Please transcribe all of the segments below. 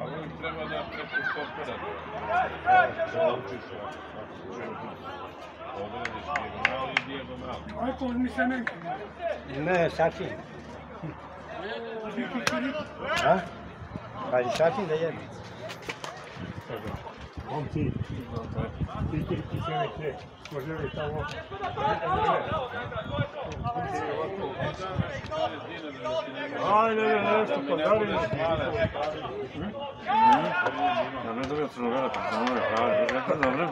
Ali on treba da preko stopera odrediš dijagonal i dijagonal. Ajko mi se ne. Ne, sasvim. A? Pa i sasvim da jedem. On ti. Ti ti se neke. Moželi tamo. Ajde, nešto podari. Ja ne dobio sam gledati, sam moj pravi, rekao da vrem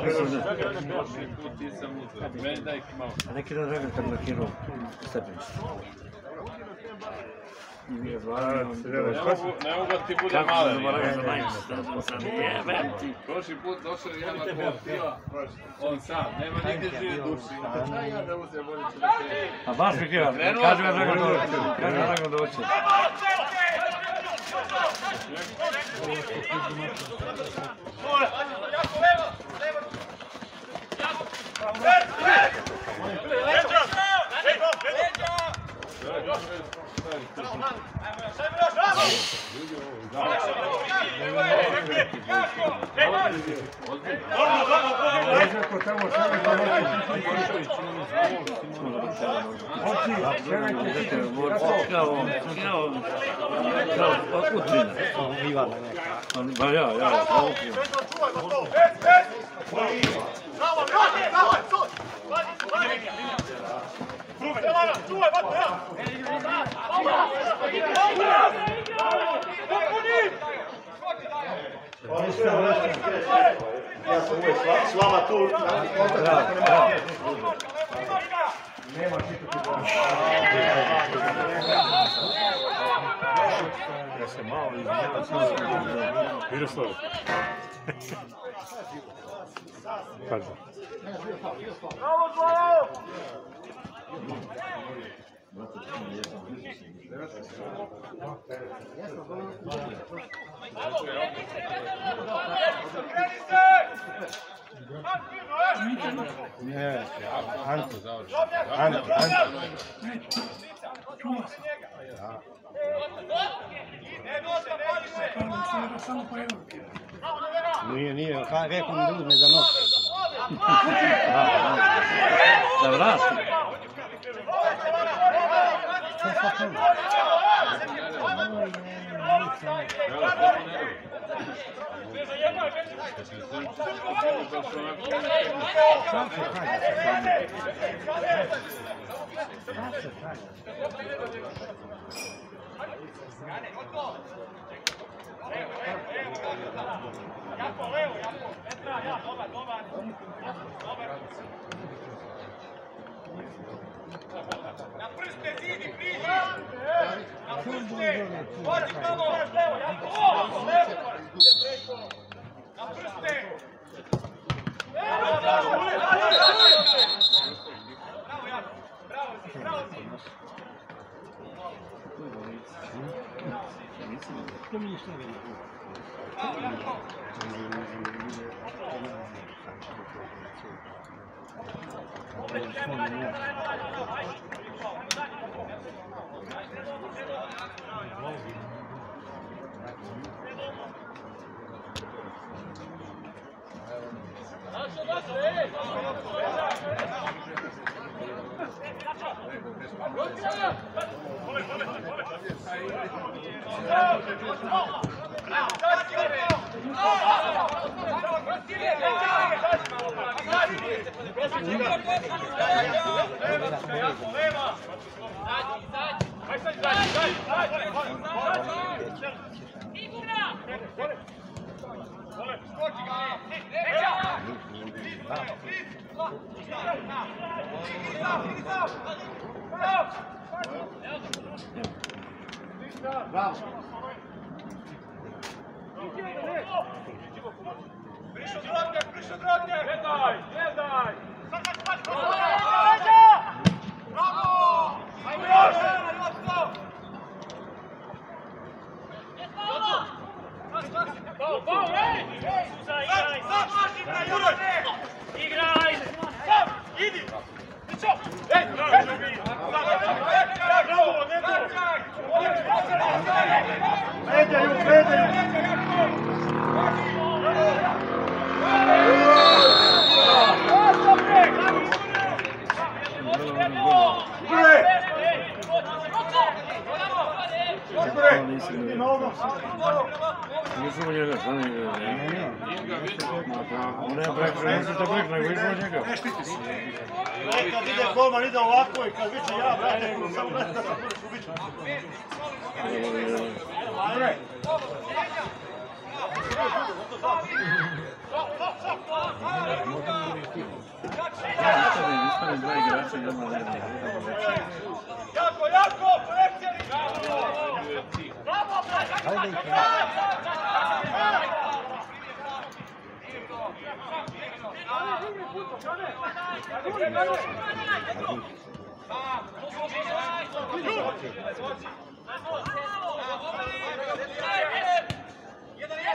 Prošli put nisam uzeo. Meni daj malo. A neki dan rekao kad lakirao stepenicu. I mi je zvali, on Ne mogu, da ti bude se zaboravio za majicu, sam sam jebem ti. Prošli put došao je jedan na piva, on sam, nema nigdje žive duši. Šta ja da uzem vodicu da te... A baš mi kriva, kaži ga Dragan sam. kaži ga Dragan doći. Neko tamo sve donosi. On ti, sve Ba ja, ja, utrina. Ja sam uvijek s vama tu. Bravo, bravo. Ja se malo. Miroslav. Kada? Ne, Ante. Ante, Ante. Nije, nije, ka, rekao mi da uzme za nos. Da vrati. Dobar, dobar. Dobar. Na prste zidi, priđi! Na prste! Hodi tamo! Ovo! Na prste! Bravo, bravo! Bravo, Jako! Bravo si, bravo si! To mi ništa ne Bravo, Jako! Bravo! Bravo. Više drobnje, više drobnje! Ne daj, ne daj! Bravo! Ajde još! Bau, bau, ej! Suza, igraj! Sad, sad, igraj, Juroj! Igraj! Sam, idi! Nico! Ej! Bravo, ne to! Vedaju! Nisam u njega, šta ne gleda? Ne, ne, ne, to prek, nego izvod njega. Ne štiti se. Ne, kad golman, ide ovako i kad viče ja, brate, samo ne znam kako viče. Dobre. Dobre. Jako, jako, predsjednik! Bravo, Hajde ih. Jedan je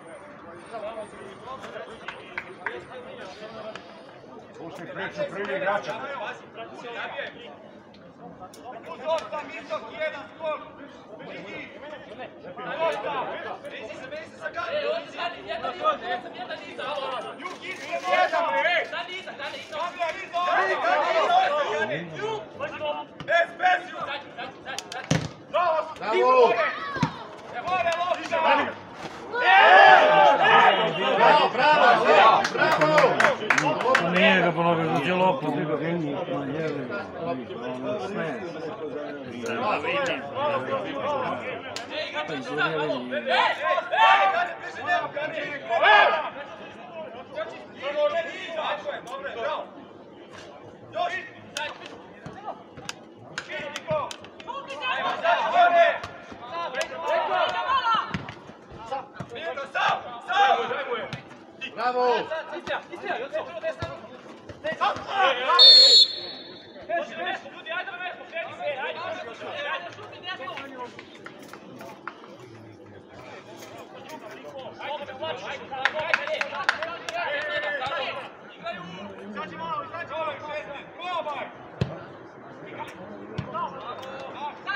Pusti priču, prvi igrača. Uzosta, Mitok, jedan skok! Vidi! Uzosta! Vezi se, vezi se sa gledom! Evo, stani, jedan iza, sam jedan iza! Juk, iza, je bre! Stani iza, je iza! Stavlja, iza! je stani, iza! Juk! Bez, bez, juk! Zači, zači, zači! Bravo! Bravo! More, loša! Bravo, bravo, bravo! Nije ga ponovio, Dobro, lopu. Još! Bravo. Bravo. Bravo. Bravo. mu je! Bravo! Istra, istra, Joco! Može nešto, ljudi, ajde na nešto, kreni se, ajde, ajde, šuti desno! Ajde, plaću, ajde, ajde, ajde! Igraju! Izađi malo, izađi! Ovaj, šesti, probaj! Bravo!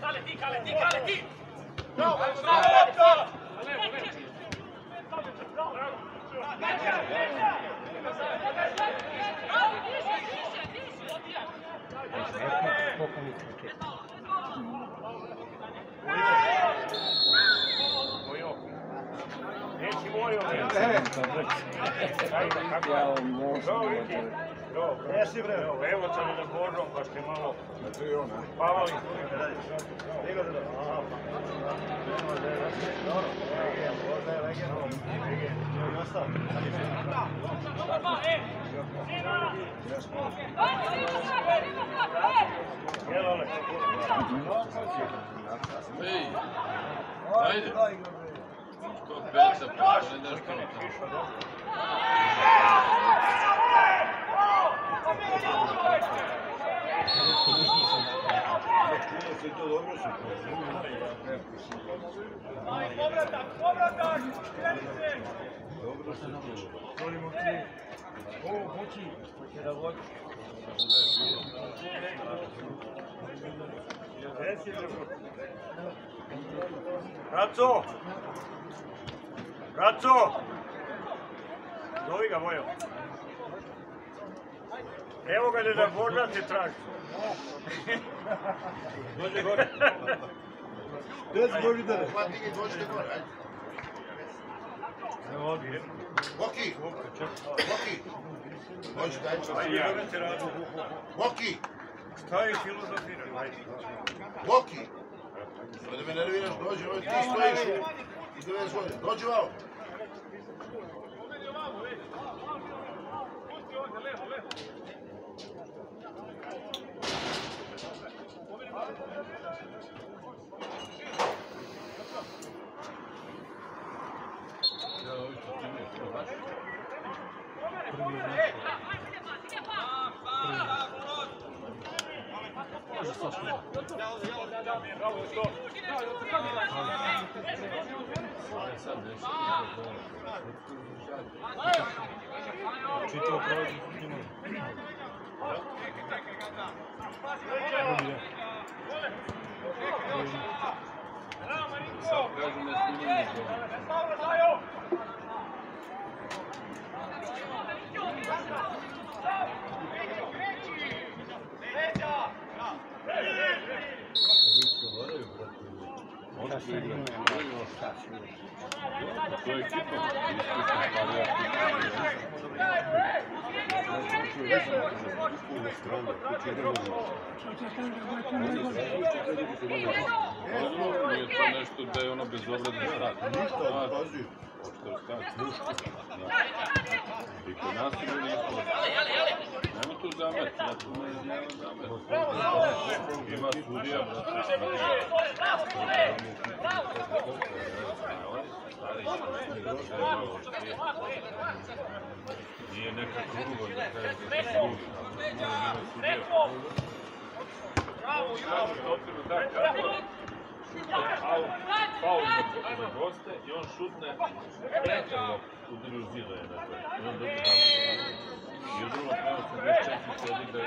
Cale ti, cale ti, cale ti! Bravo, bravo! Pouco, pouco, pouco. Jesi bre? Evo sam na kožom pa ste malo spavali. Ajde. Ko Beksa to. Čuje se to dobro povratak, povratak, kreni! Dobro se naučio. Volimo ti. Ovo poči, će da vodi. Raco! Zovi ga, Vojo. Evo ga, da Boža ti traži. Dođe gore. Dođi Božidare. Dođite gore, ajde. Boki! Boki! Dođi, daj radu. Boki! Šta je filozofira? Ajde. Boki! Ovo da me nerviraš, dođi, ovo ti stojiš. I 90 godina. Dođi vamo. Čitao prolazi. Sad kažu ne snimaju to. Su igrali? To je ekipa. Nije to nešto da je ono bezobrazno stati. Ništa, pazi. Što stati? I kod nas je bilo isto. Nema tu zamet, ja tu ne nema zamet. Ima sudija, brate. Nije neka kruga, da kaže da se služi. Ima sudija. Faul za goste i on šutne treća lopta, udari u zida je dakle. I on dobije napad. I u drugom prema 84 se odigra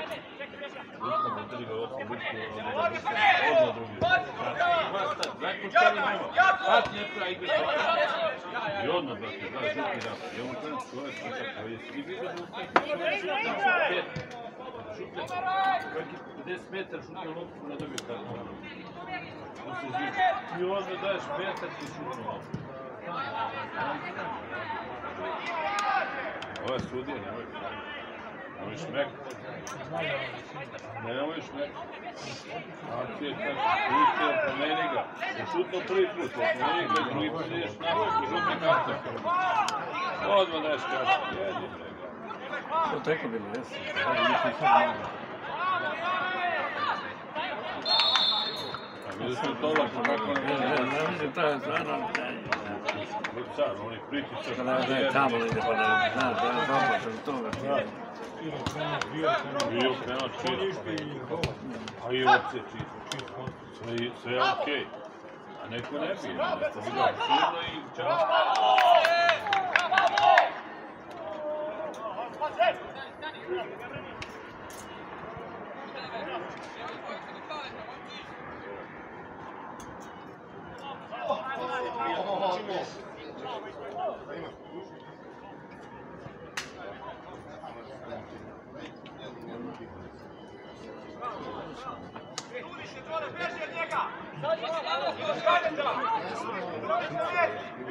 udari ga osam bitku, odigra Lukman odmah drugi. Dva stat, zakučali nema. Pat ne pravi igre I odmah, brate, da, žuti da. I on krenuti čovjek, koji je svi vidio da ustaje, pet. Šutle, čovjek je 50 metara šutne loptu, ne dobije kaznu. On se zviče. Ti ovdje daješ petak i šutnu loptu. Ovo je sudija, nemoj. Nemoj šmek. Nemoj šmek. A ti je tako, pustio, pomeni ga. Je šutno prvi put, pomeni ga, drugi put ideš na žuti kartak. Odmah daješ kartak. Jedi, brega. To teko sad malo. A vidiš li to lako kako Ne, ne, ne mislim, to je stvarno... Car, on je je tamo ide, pa ne, znaš, da je dobro, sam toga. Bio krenuo čisto. A i opcije čisto. Sve, sve je okej. A neko ne bi. Ga širno i čao.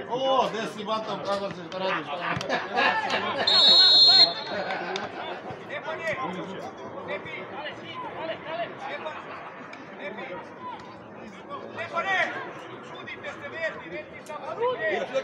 O, gde si vatam, kako se radiš?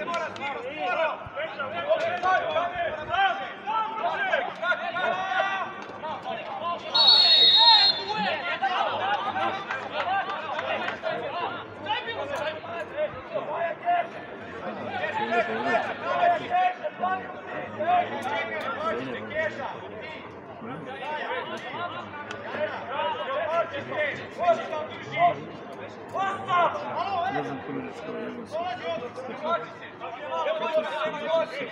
Ne znam kome ne stoji kao jedno se.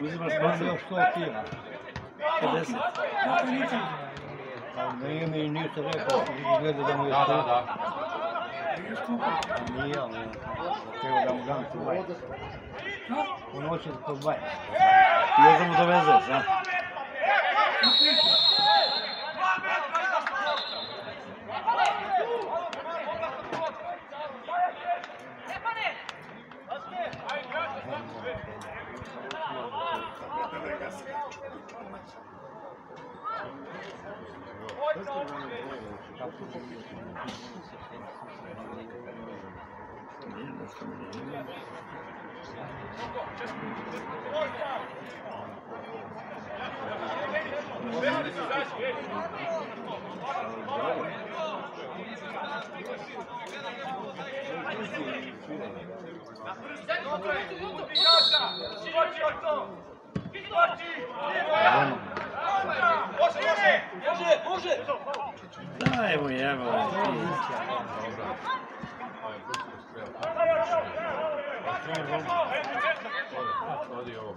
Uzimaš možda Još 100 kila. 50. A nije mi ništa rekao, izgleda da mu je Da, to. da, da. Nije, ali htio da mu dam tu vaj. U noći po vaj. Još da mu dovezeš, a? Nije, nešto mi nije. Daj mu ti. Odi ovo.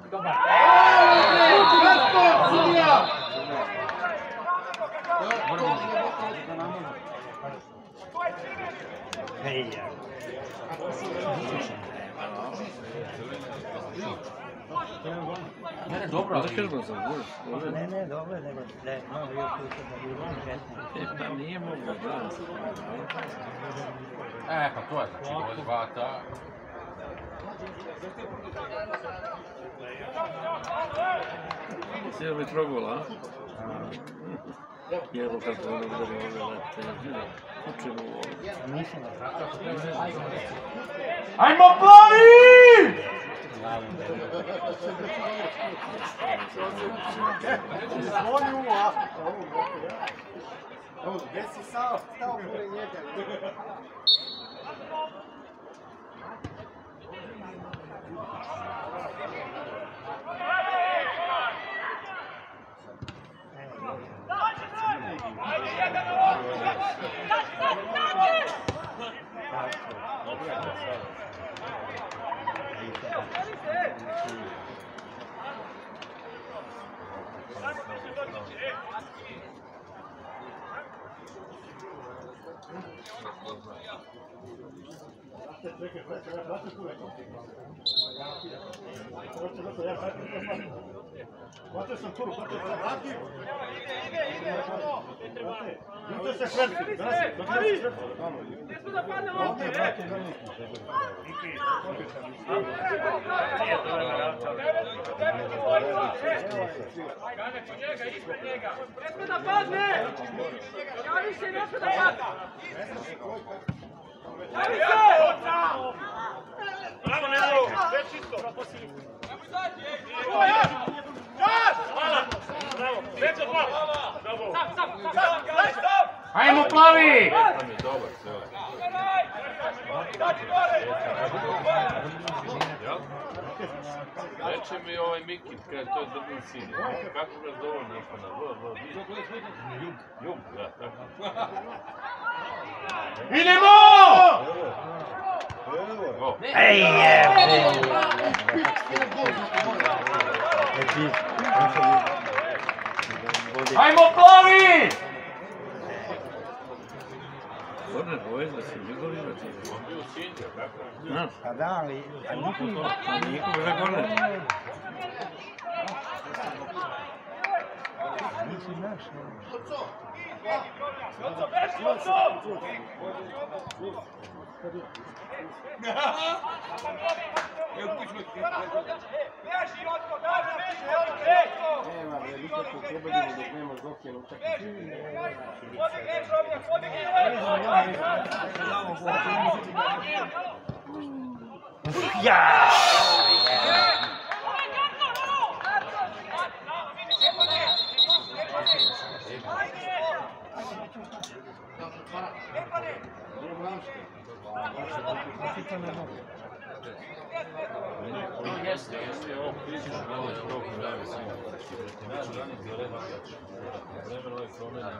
Hej, ja. Ne, dobro, ali... Ovdje- Ne, ne, dobro, nego da je malo još da bi on E, pa nije moglo, da. E, pa to je, znači, ovo je dva ta... Sjeo mi trogol, a? Jebo kako ono udari ove lete. Ovo. Ajmo plavi! Zvoni u a. Gdje si njega. Hvatio sam turu, hvatio sam vrati. Vidite se šverci, danas je, dok ne se šverci. Ne da padne! Se, ne da padne! Bravo, čisto! Bravo! Veća dva! Bravo! Sam, sam, sam! Ajmo plavi! Dobar? Reče mi ovaj Miki, kaže, to je Drbin sin. Kako ga zove napada? V, V, V. Jug. Jug, da, tako. Idemo! Ej, 我这我围是亲戚，走是亲戚。Yeah! Nema, dok nema niko je naš. Jeste, jeste, ovo fizično malo je to pravi svim. Naš ranik za red jač. Vremeno je promjena.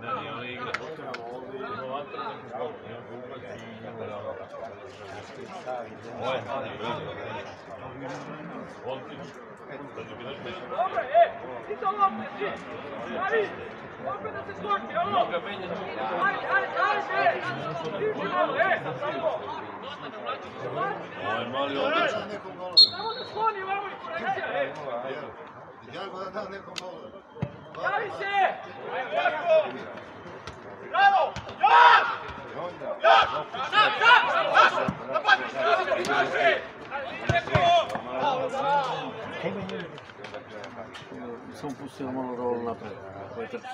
Ne, nije ona igra. Ima vatrne skok, ima gubak i ima je mali vremena. Odlično. Da će biti nešto. Dobro, e, ti to lopte, ti. Ovo je mali odličan. Samo da skloni ovamo i korekcija, e. Ja ga da nekom malo. Javi se! Bravo! Jovan! Jovan! Sam, sam, sam! Napadi! Samo pustio malo rol napred. Koji trči.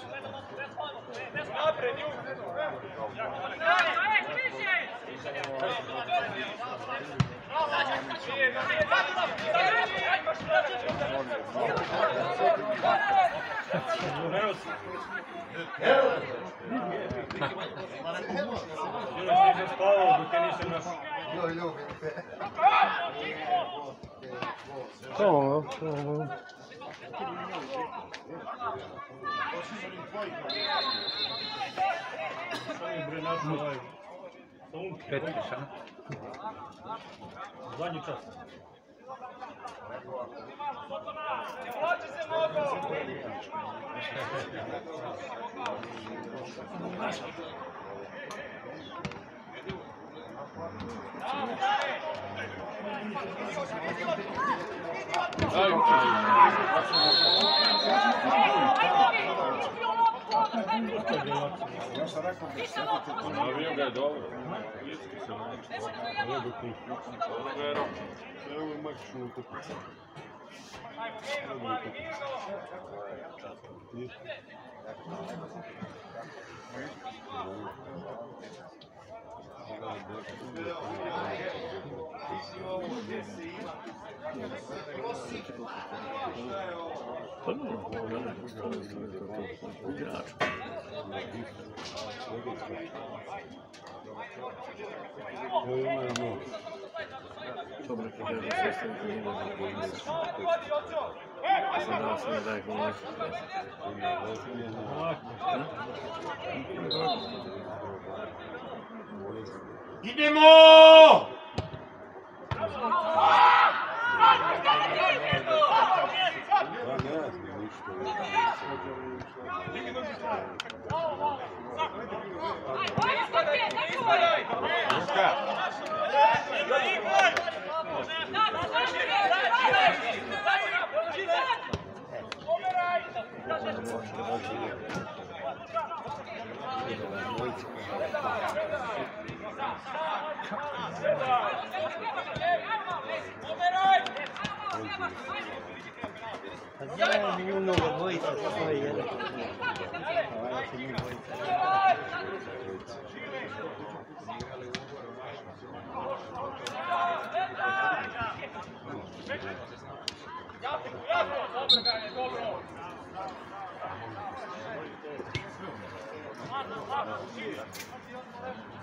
Joj, ljubim te. To, to, Petriša. Zadnji čas. Navio ga je dobro. Bliski se nešto. Dobro ga je rok. Pa dobro, gledaj, stvarno, stvarno, to, to, to, igrač. Dobro, kada je sve stavio kod njega da koji ne Sada se ne daje gol. Idemo! Ja mi mnogo dvojica, to je jedan. Hvala se mi dvojica.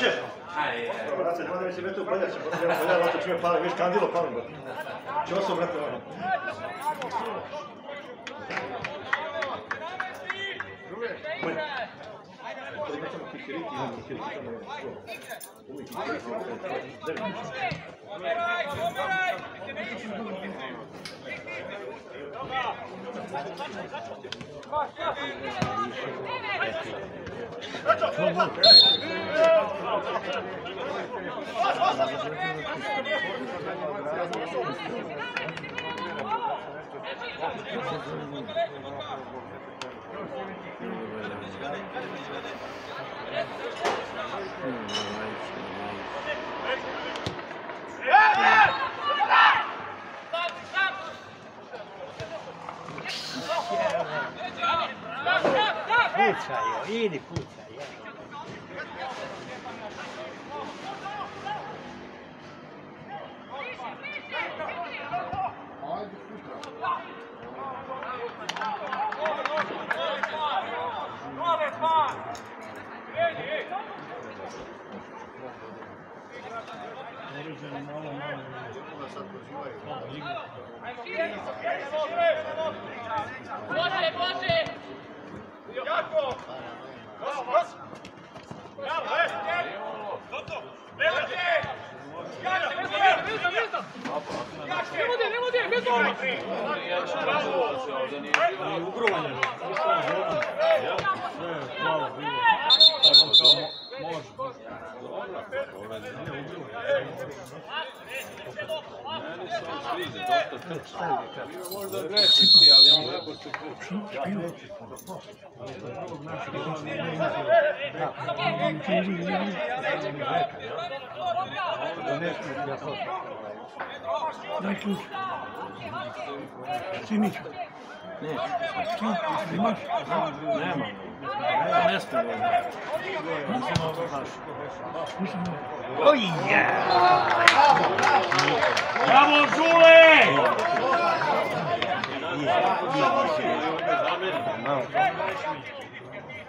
će! Brate, mi se metu upaljače, brate, ja upaljam, brate, pali, već kandilo palim, brate. Čeo sam, brate, ono. Ima samo kikiriki, ima kikiriki, samo ono, što. Uvijek kikiriki, devet. Pucaj, jo, idi pucaj. ja. Može, može! Jako! Bravo, e! Gotovo! Velike! Jače, vezom, vezom! Jače! Ne vodi, ne vodi, vezom! Meni se. on Simić. Šta? Imaš? Nema. Nema mjesta. Nisam Oj, ja. Bravo, Žule!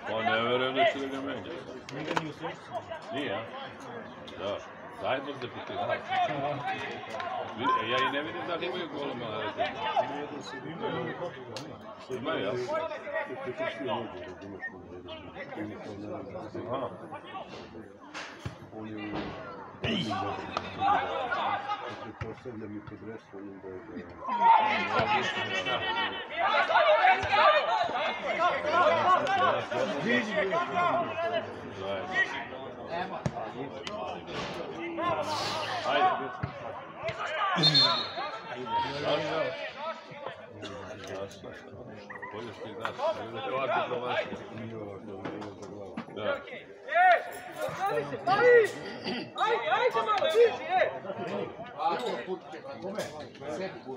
Pa ne verujem da će da ga menja. Nije, a? Da. Zajedno za pitanje. E, ja i ne vidim da li imaju golema. Imaju, ja? Aha. Zajedno. Ajde.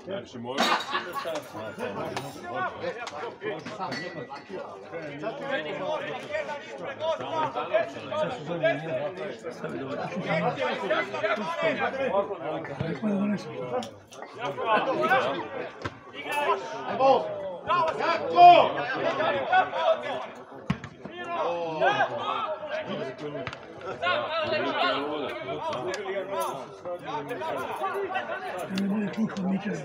Znači može Kako? Kako? Zašto? Bolje što ih znaš.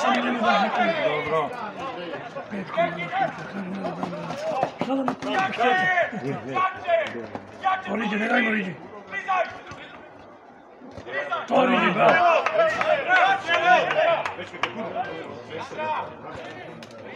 Ne vidim ovako promašiti. Da.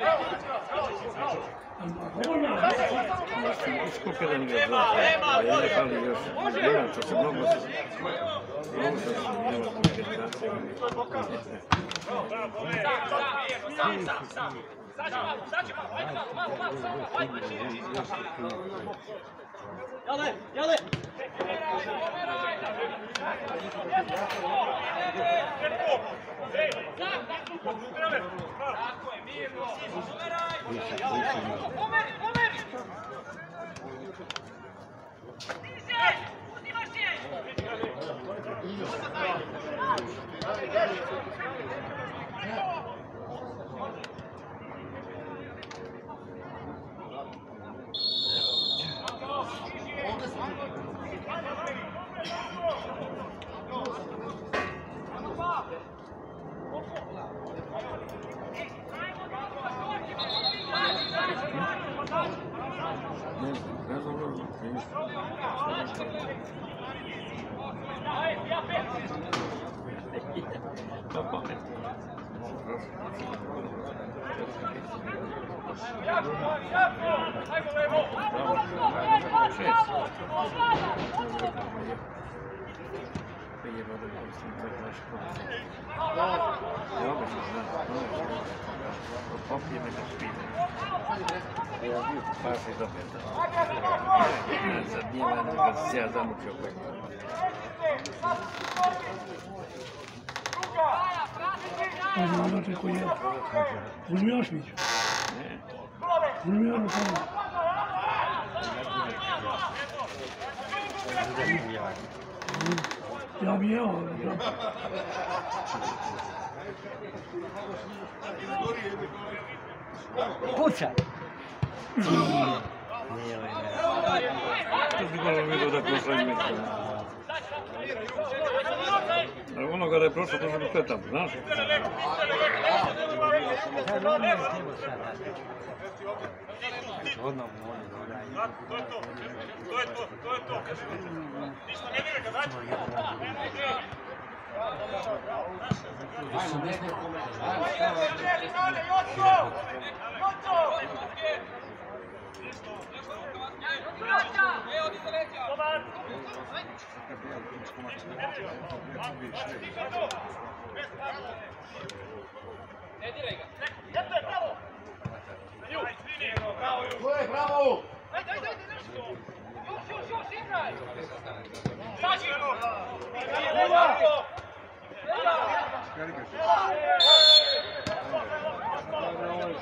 Ajde, ajde malo, diži, e! Znači, možda si da sad. Samo Tanovčana. Ne bude ključ od Mića. Ako ko bude tražio, samo njemu da nekaj. Dobro. Pet kuna da ključa, kaže ne da dam danas. Šta da mi ključa štete? To riđe, ne dajmo riđe. To riđe, bravo. Ne nabijaj se, jako! Ajde, krejte, ne, ne! Ne nabijaj se! Ostani, ostani! Skupio da mi ga zna. A jedne fali još. Inače se mnogo se... Mnogo se nema komunikacije. Sam, sam, sam! Sađi malo, sađi malo, ajde malo, malo, malo, samo, ajde! Jale, jale! Tako je, mirno! Pomeri, pomeri! Diže! Uzimaš je! Uzimaš je! Puca! To bi malo vidio da je prošla i mislim. Ali ono kada je prošlo, to bi sve tamo, znaš? Sad on je htio sad. Odmah mu oni dodaju. Gole, bravo!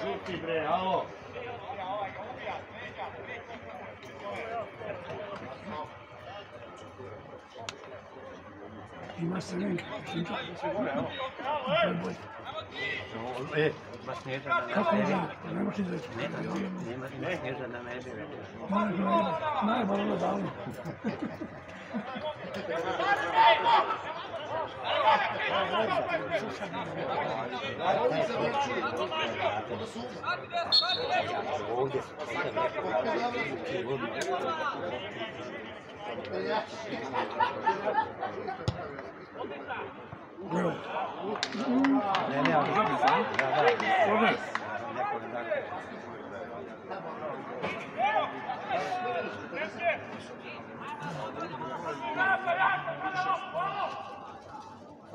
Žuti bre, alo! Ima se venke. E, ma Snježana ne Kako znam, ne možeš izaći. Nema, Snježana ne bi. Najbolje ono davno. Ovdje. Evo, Ne, ne, ali da, da. Može? Neko ne dakle. Ajmo! Ajde. hop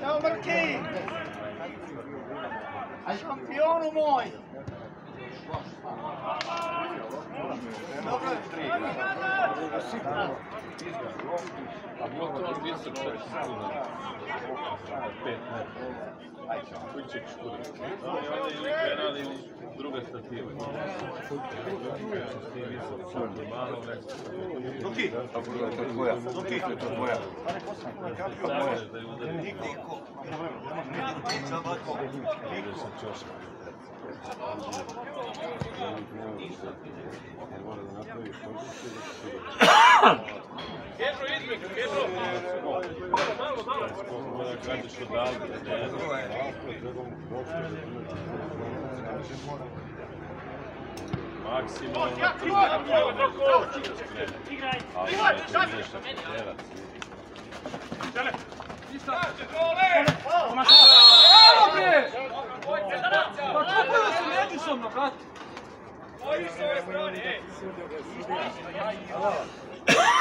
Ciao Marchi! Šampionu moj! A motor visok čak sigurno. Pet metara. Koji će čak malo nešto. Duki! To je tvoja. Duki! To je tvoja. Stavljaju da je udari. Ide sa ćoška. Moram kažeš odavde, ne Maksimalno tri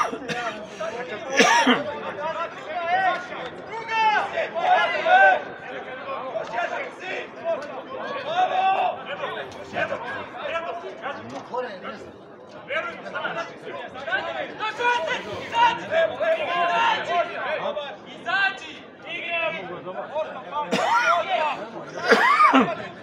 Ali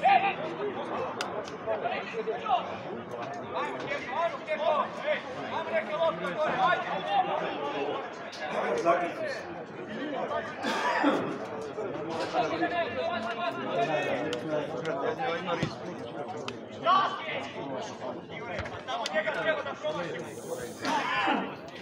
terac. Pa kupili su međusobno,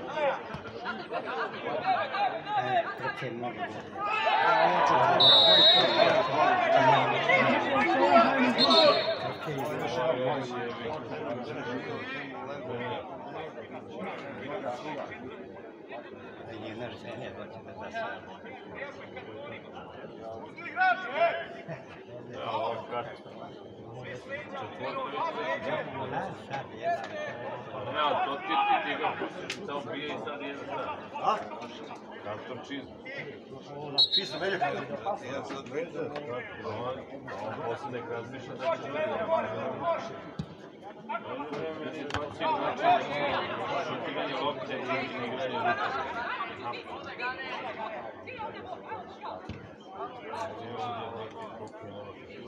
Žuti mu daj, jebote. Ja, ovo je karta. Ja, to ti ti ga samo bije i sad jedan sad. A? Kartor čiz. Pisao Veljak. On, on posle nek razmišlja da će. On je baci način šutiranje lopte i igranje. Čim? Ti stavi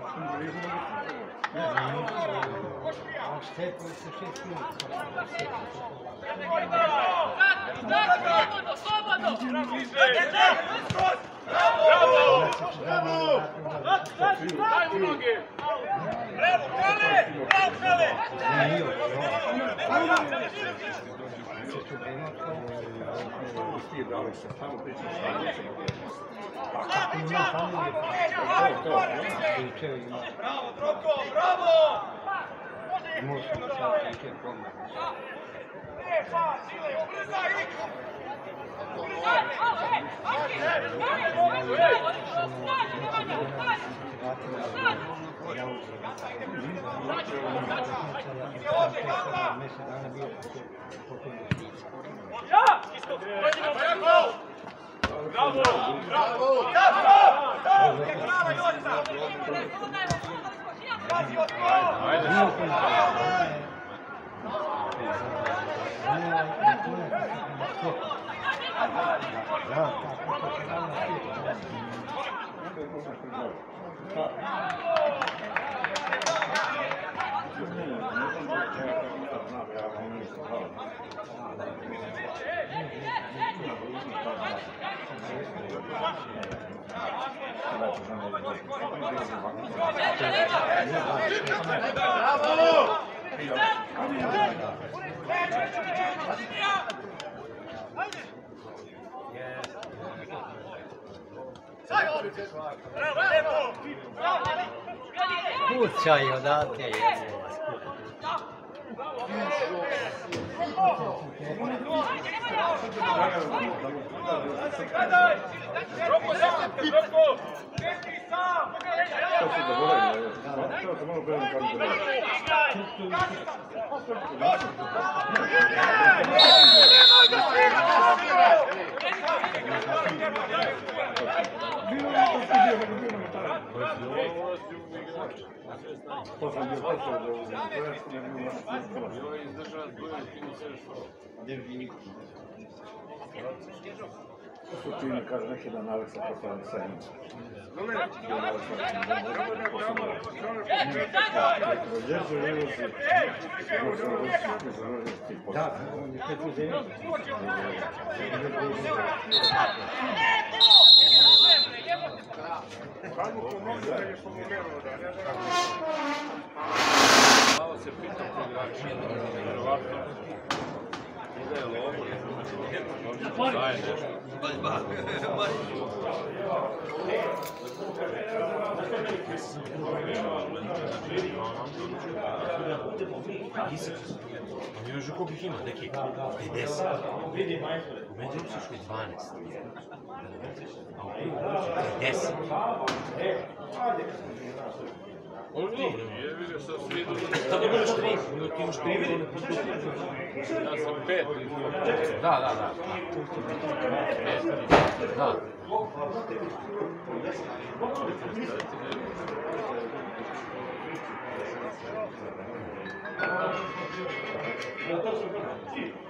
Bravo! Pucaj odavde, jebote. To su zaboravili. To su malo prema kandidatima. Bilo je to studio, da bi bio na tamo. Posle bio posle za ovu Hrvatsku, ne bi bilo Ovo je izdržao dvoje i sve što. To su čini, kaže, neki dan Aleksa poslali sa njim. Bio i Rusi. Da, on je pet uzeli. Malo se pita drugačije, vjerovatno ide je lovo, daje nešto. On još koliko ih ima, neki? 50. U Međurusiškoj 12. 10. Ovo dobro, je vidio sam svi Da ne budeš tri, ti imaš tri vidi. Ja sam pet. Da, da, da. Da. Tamo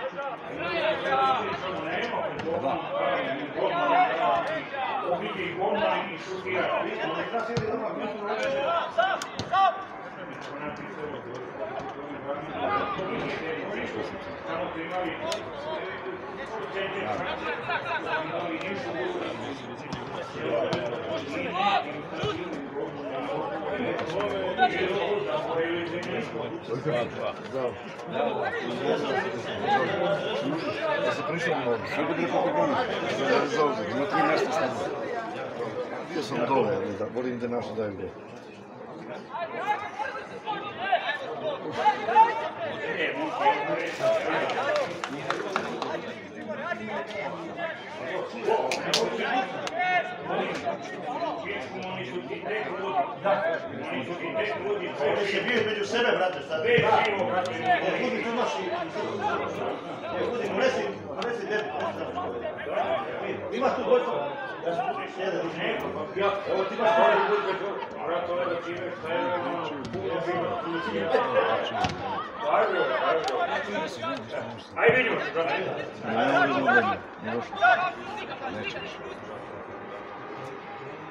dobro, brate. Da se prišao na ovdje, sve bude kako goni. Za ovdje. Bio sam dole, da, volim da naši daju gol. Oni se biju među sebe, brate, sad. Budi tu maš i... Budi, unesi, unesi debi. Ima tu sjede. Evo ti imaš tu. Brate, ovo da čime, šta je, Ajde vidimo se, brate. Ne, ne, ne, ne, ne, ne, došlo. Neće više. Neće više. Ne stigne, bez mene ne može jasno.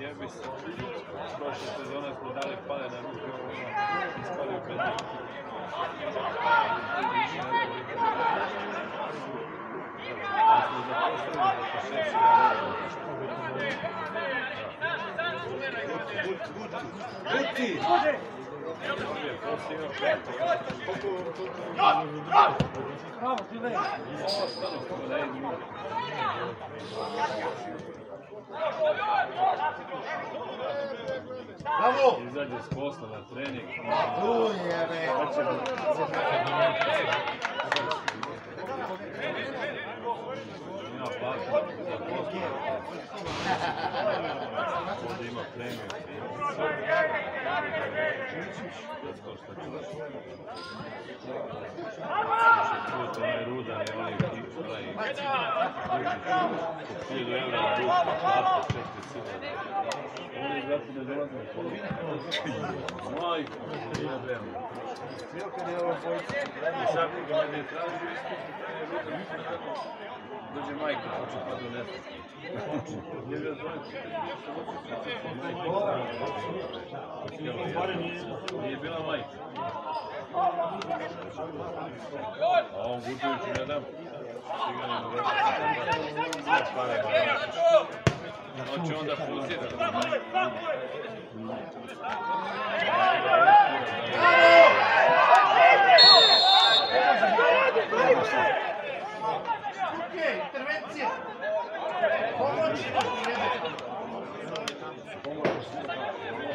Jebi se. Prošle sezone smo dali pale na ruke, ovo ispali u penal. Ali smo zapostavili da Bravo! Izađe s posla na trening. Tu je, be. Ima platu za posla. Ovdje ima premiju. To što Put onaj rudan i onaj dođe majka, hoće pa donese. Ne bi Nije bila majka. A on Gutoviću ne dam. Sigurno ne vrati. Sve pare ma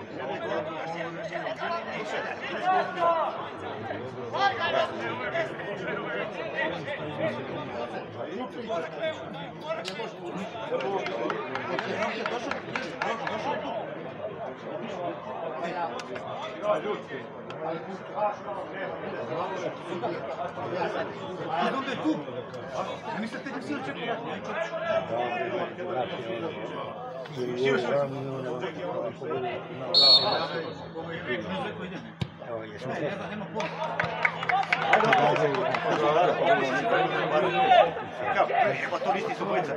onda fuzira. Intervencije! Evo to listi su bojica.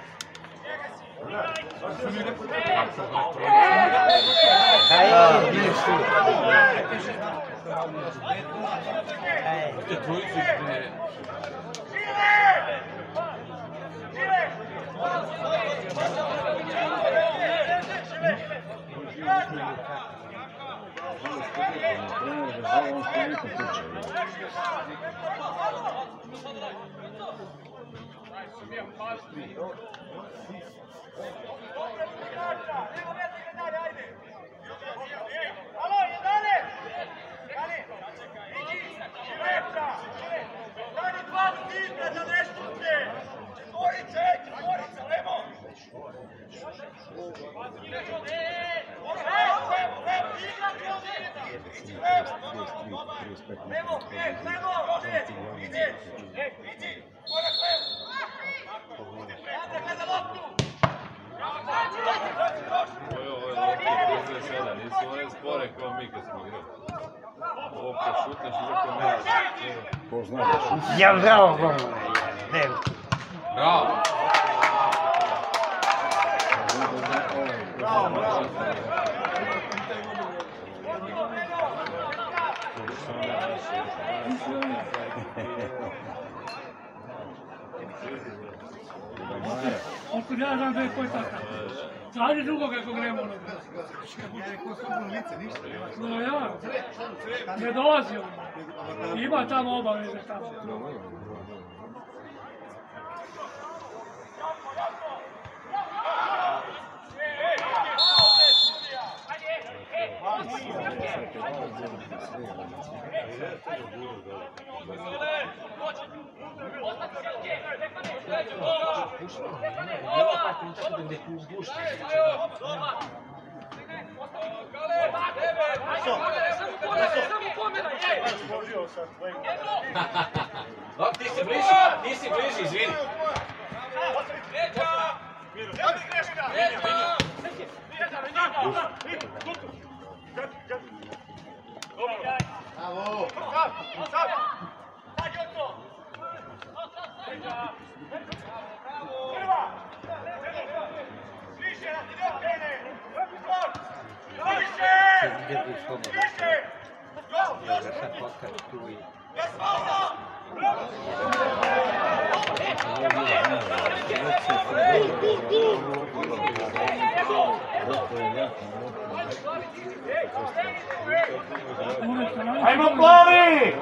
dvojice gde... Ovo je lopte brze sada, nisu one spore kao mi kad smo igrali. Ovo kad šutneš iza mene. Ja bravo, bravo. Ne, Bravo! Otkud ja znam da je koji takav. Traži drugoga kako gremo ono. No ja, ne dolazi on. Ima tamo obaveze tamo. Evo, složio sa tvojim... Dok, ti si bliži, ti si bliži, izvini. Drži slobodno. Ja ga Ajmo plavi!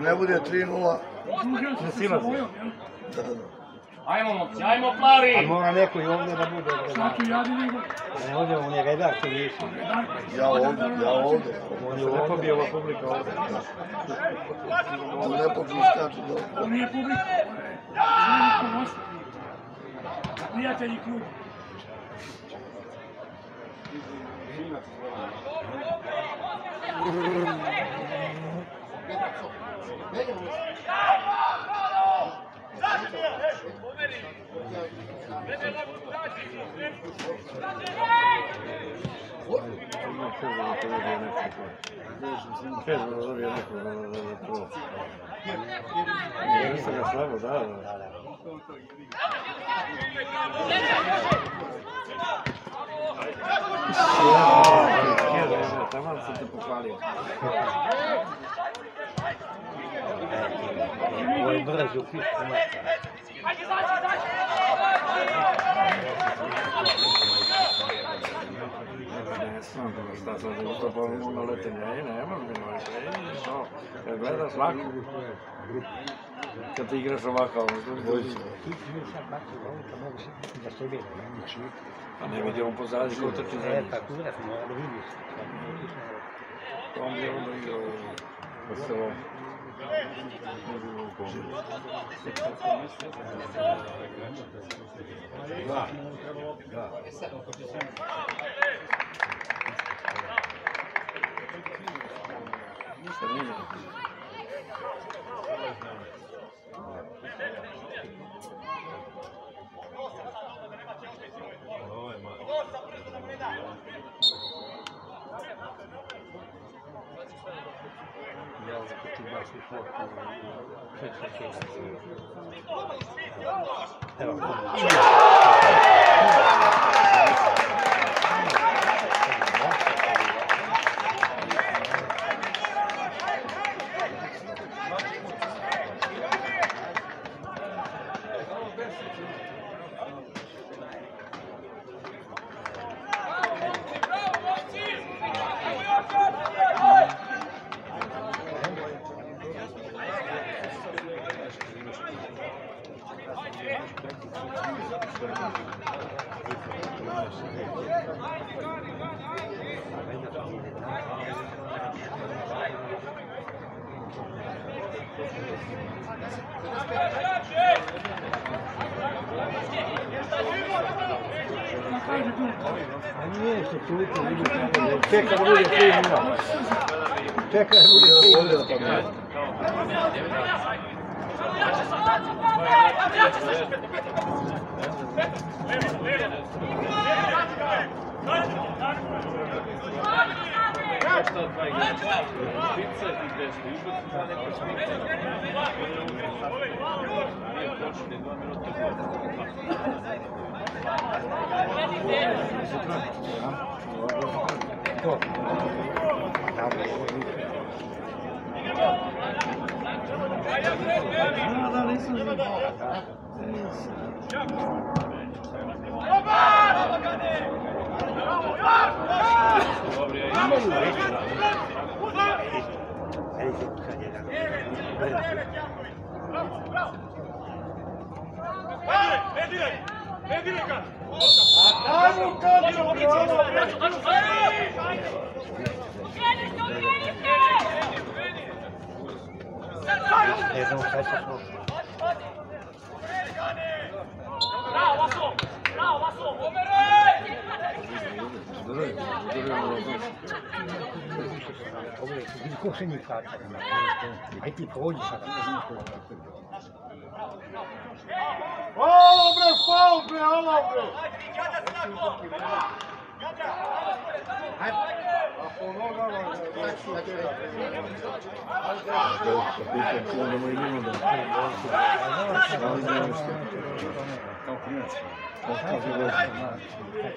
Ne bude 3-0, ne silazi. Ajmo momci, ajmo plavi! A mora neko i ovdje da bude. Svaki jadi nego. Ne ovdje, on je redar, to nisi. ja ovdje, ja ovdje. On je Lepo bi ovdje. ova publika ovdje. On lepo priskače do... To nije publika. Prijatelji kluba. Ima čezno da dobije neko. Čezno da dobije neko da da da to. Jeste ga slabo, da, da. Ja, taman sam te pohvalio. Ovo je brzo u pišku. Ne znam da šta sad da to povimo na letenje, ne može mi noći, no, kad gledaš lako, kad ti igraš ovako, ono, Ti ti mi sad baci gol, pa mogu se da se vidi. Pa ne vidi on pozadi ko trči za E, njim. pa kurac, mora da vidiš. On bi onda igrao Barcelona. Šta nije? Ja ako ti baš u fotu, sve će će Evo, a nije se toliko vidi kako Čeka da bude 3-0. Čeka da bude 3-0. Šta dva igrača? Špica i desno. Izbaci dva neka špica. Nije počne dva minuta gore. To. Dobro, ja imam. Vidite kad je Ne znam kaj se smo. Ovo je, vidi ko se njih kača. Aj ti pođi sada. Alo bre, faul bre, alo bre!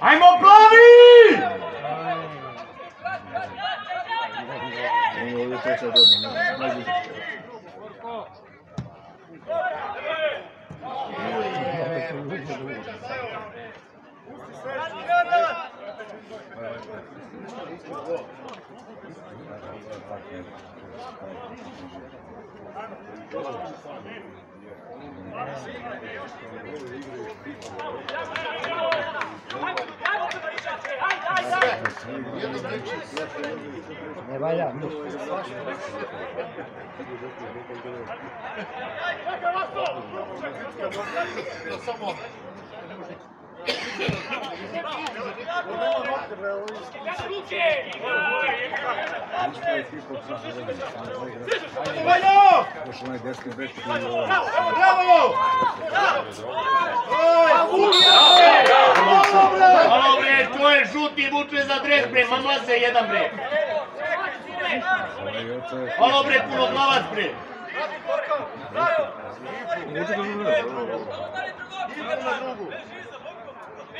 Ajmo plavi! On je ovdje treća godina. Najbliže. Ne valja ništa. Valjo! Još onaj desni bek ovaj. Bravo! Alo bre, to je žuti vuče za dres bre, mama se jedan bre. Ovaj je to je... Alo bre, puno glavac bre. Neće ga žurati.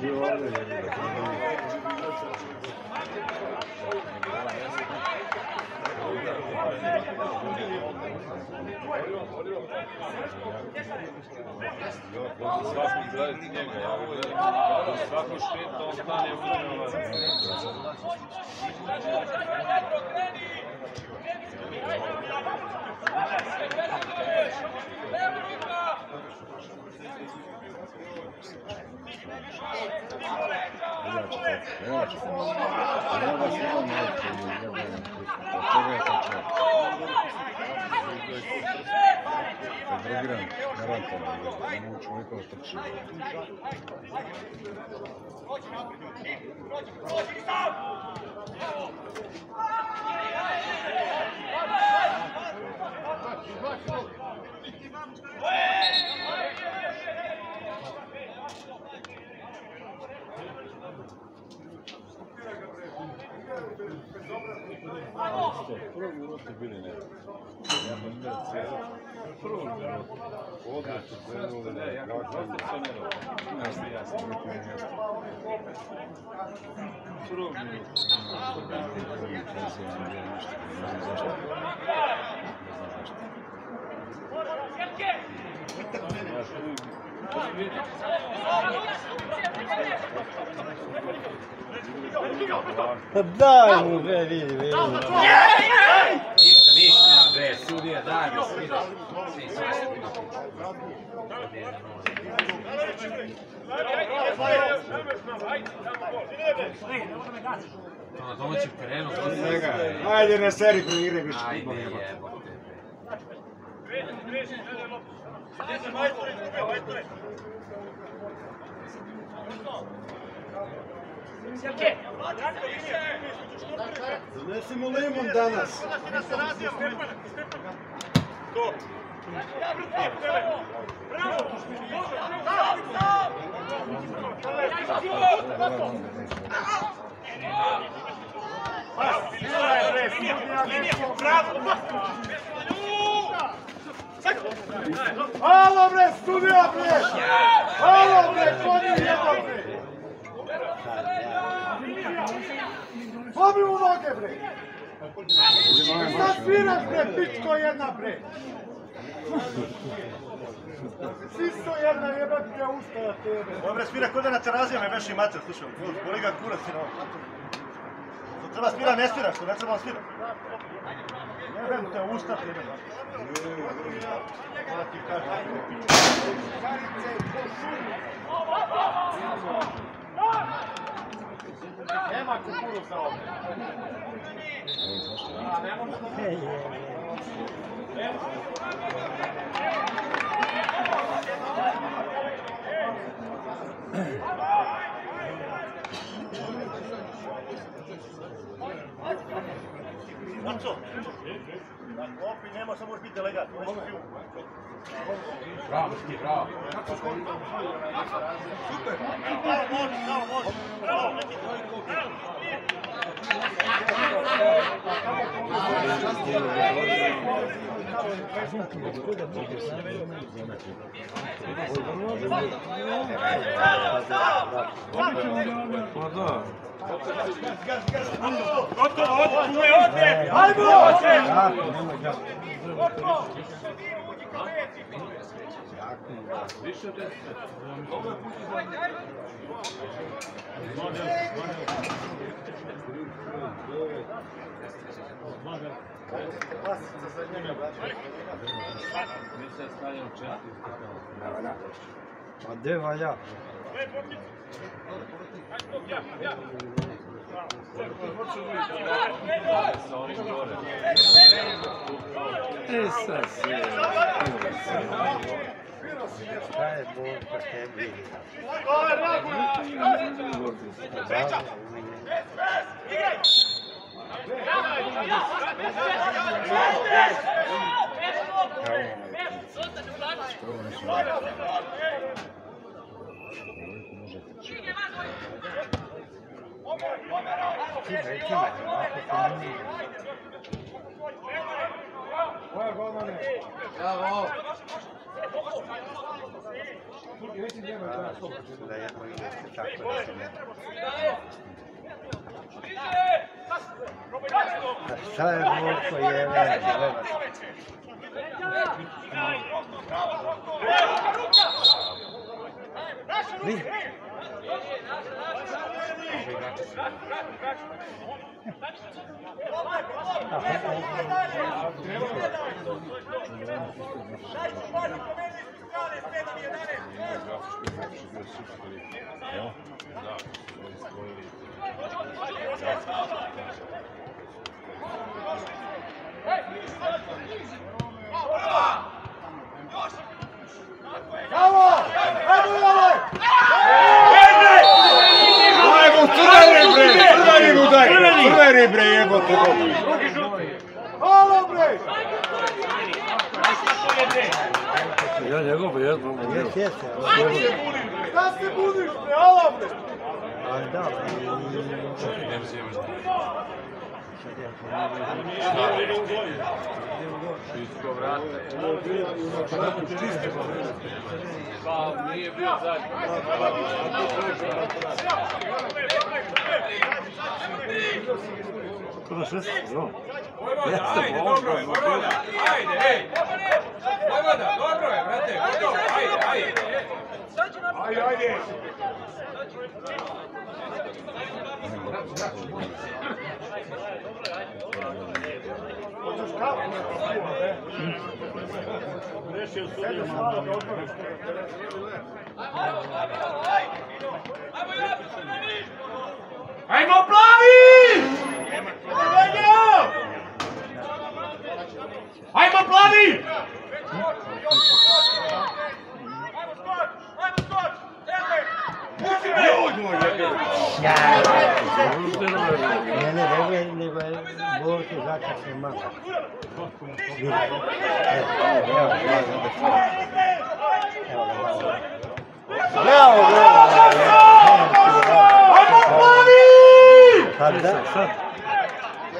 Svaki gledati njega, ja ga gledam. Svako špinta, on stane u Evo ćete. Ja vas imam majke ili jebam. Od čega je to čovjek? To je drogiran, garantovano. Ne mogu čovjeka otrči. Prvi su bili ne. Ja sam gledao cijelo. Prvi minut. Ovdje su krenuli Pa daj mu, bre, vidi, vidi. Ništa, ništa, bre, sudija, daj mi sviđa. Svi, svi, To na domaćem terenu, to se Ajde na seri koji igre više. Ajde, jebote. Donesimo limon danas. Alo bre, studija bre! Alo bre, koni jedan bre! Pobi mu noge bre! Sad sviraš bre, pičko jedna bre! Sisto jedna jebati ga usta na tebe. Dobre, svira kod da na terazijama je veši mater, slušaj, boli ga kurac i novo. Što treba svira, ne svira, što ne treba svira. Jebem te usta, ti kažem. Nema kukuruza ovdje. Maco, na klopi nema, samo možeš biti delegat. Bravo, ti, bravo. Bravo, može, bravo, može. Bravo, neki. Pa da. Više od 10 Klasica za njega, brate. Mi se stavljamo četiri. Pa gdje valja? Gore. E sad si. Šta je Borka tebi? Koja golmane? Da jedno ide se tako da se ne... A šta je gledaj. Vidi. Evo, da, su oni spojili. Bravo! Ajmo, Jove! Ajmo, crveni bre! Crveni mu daj! Crveni Halo, bre! Ja njegov jedno mu Jes, jes, Šta se budiš, bre? Halo, bre! ali da, Isko vrate. Pa nije bio zadnji. Šest, no. Vojvoda, ajde, dobro je, Vojvoda, ajde, ej! Vojvoda, dobro je, brate, gotovo, ajde, ajde! Ajde, ajde! Malo da odmoriš. Ajmo plavi! Ajmo plavi! Ne, ne, je, nego je. Evo, evo, evo, evo, Bravo, Ajmo plavi! Pa da,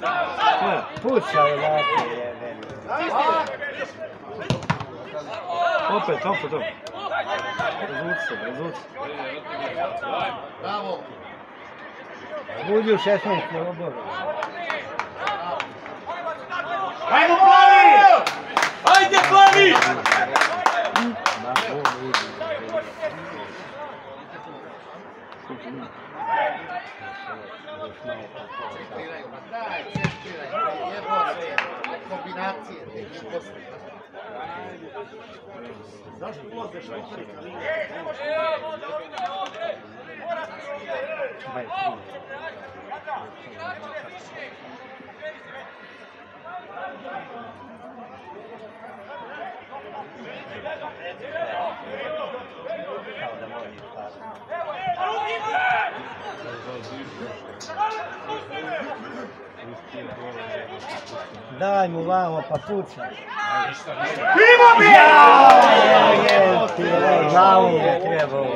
pravo. Pucaj, vrati, jebe. Opet, opet, opet. Razvuci se, razvuci. Bravo. Budi u 16 oboru. Ajmo plavi! Ajde plavi! Centriraju, ma daj, centriraj. Jebote, kombinacije. jebote. Daj mu vamo, pa mi je! Jesti, glavom je trebao.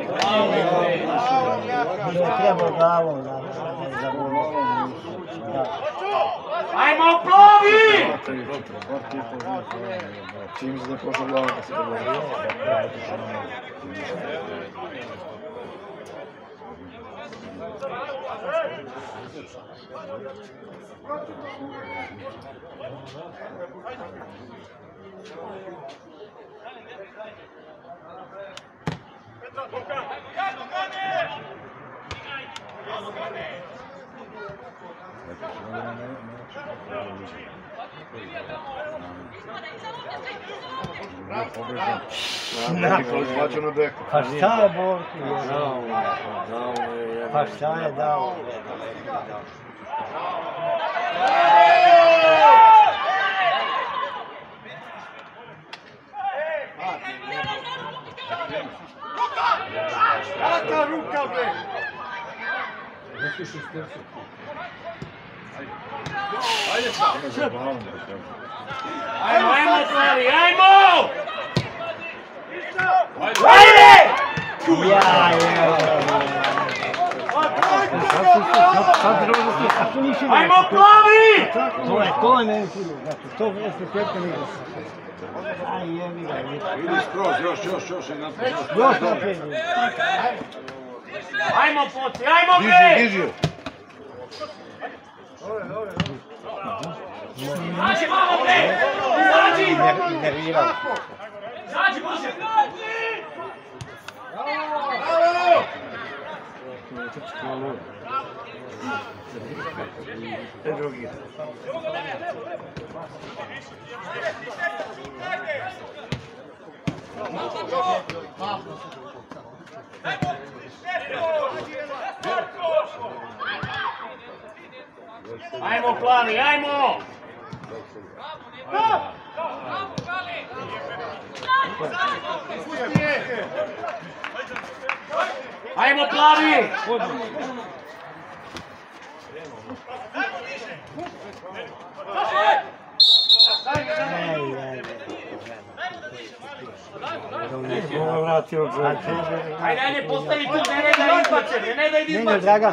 Trebao glavom da. Ajmo plavi! Čim se da prošla glava da se dogovori. Pa šta je Borku? Dao mu je, dao mu je jedan. Pa šta je dao? Kaka ruka, bre! Ajmo, ajmo ajmo! Ajde! Ja, je. Sad treba da se... A tu nisi Ajmo plavi! To je, to je. Znači, to je što peta liga. Aj, jebi ga. Idi skroz, još, još, još jedan. Još opet. Ajmo poci, ajmo bre! Diži, diži. Izađi malo bre! Nervirao. E drugi. Ajmo plavi, ajmo! Ajmo plavi! Ovo vratio čovjek. Ajde, ajde, postavi tu, ne daj da izbače, ne daj da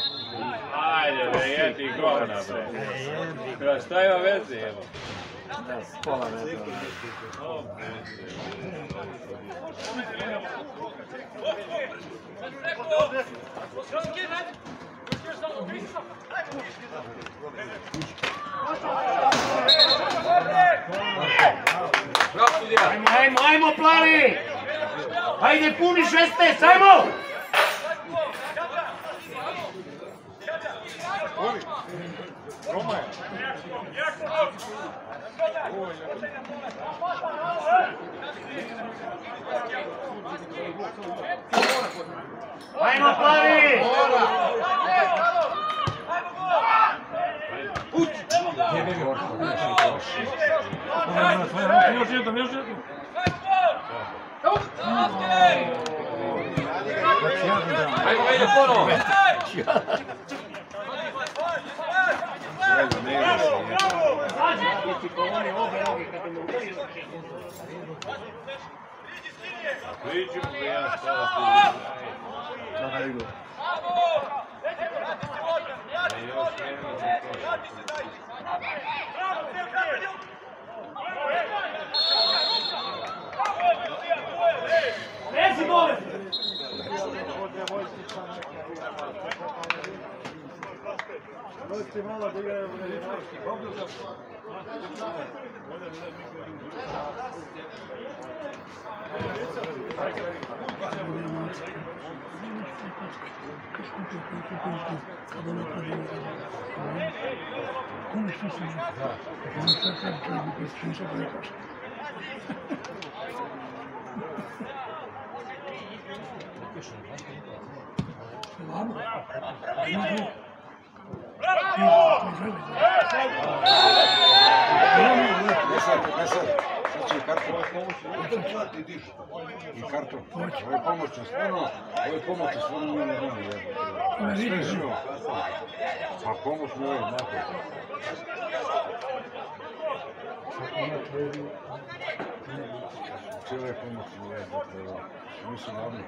Ajde bre, jeti govna bre. Kra, šta ima veze, evo? Pola metra. Ajmo, ajmo, ajmo plavi! Ajde, puni 16, ajmo! Ajmo plavi! Još jednom, još jednom. Ajmo Veljo ponovo. Priđemo ga ja stavati. Da ne idu. Još nema za to. Rezi dole! Dođite malo da igraju Kada napravi Konačno sam i karton. Ovo je pomoćno stvarno. Ovo je pomoćno stvarno. Ne ne ne. Sve živo. A pomoć mi je znate. Cijele pomoć mi je zapravo. Nisu glavni.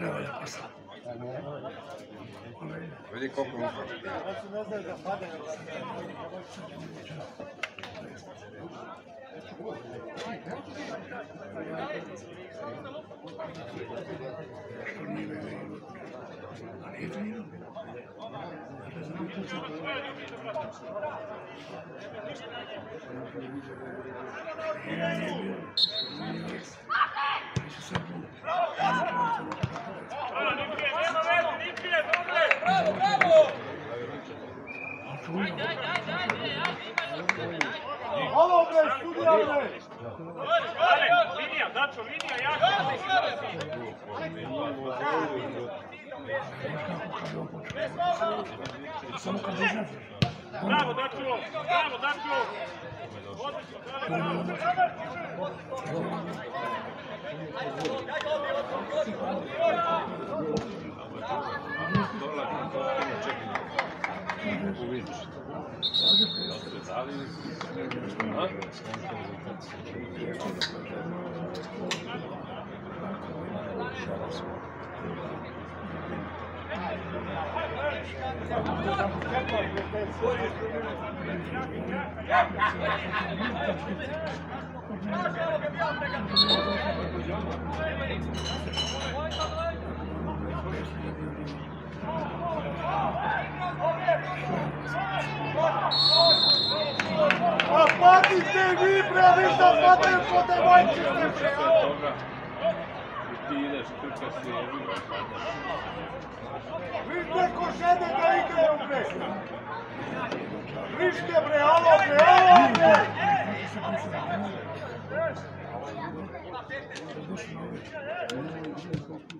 Ne valja posla. Vidi koliko upa. A nije trenirao. Halo bre, studija bre! Linija, Dačo, linija, jako! Samo kad iznad. Bravo, Dačo! Bravo, Dačo! Odlično, bravo! winst. Als het daarin is, Marcelo, campeão, pega! A patite vi bre, vi šta padaju po devojčice bre! ti ideš, trkaš se jebi ga, padneš. Vidite ko žene da igraju bre! Vrište bre, alo bre, alo bre!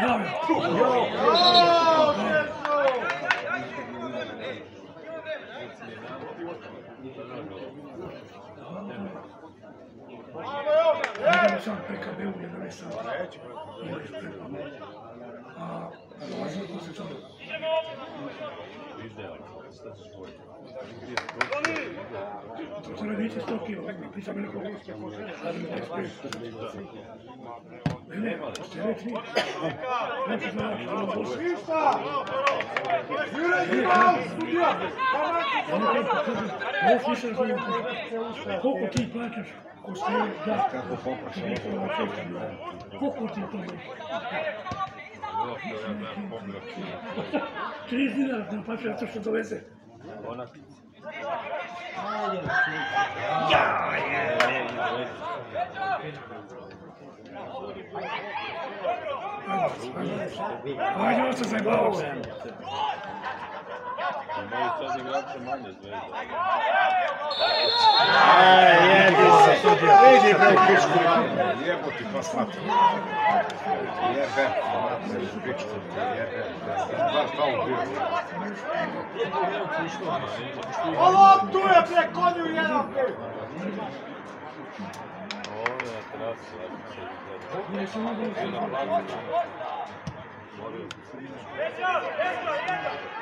Jao, djeco! Idem sam PKB u 11 sati. A Idealno. Šta ćeš bolje? Sada neće 100 kilo, pričam nekoliko. Ne, ne, ne. Znači, znači, Ništa! Razumijem. Koliko ti plaćaš kostele, da. Kako Koliko ti to daš? Bilo što ja znam pogledati. 30 dinara ne plaća zato što doveze. Ona Ajde, ovo se zajebavao se. Imaju sad igrače manje zvezda. Vidi bre pičku materinu, jebote pa smatra. Jebe, pičku, jebe. Dva faul bio. Ovo tu je bre, konju jedan bre! Ovo je se izgledao. Ne,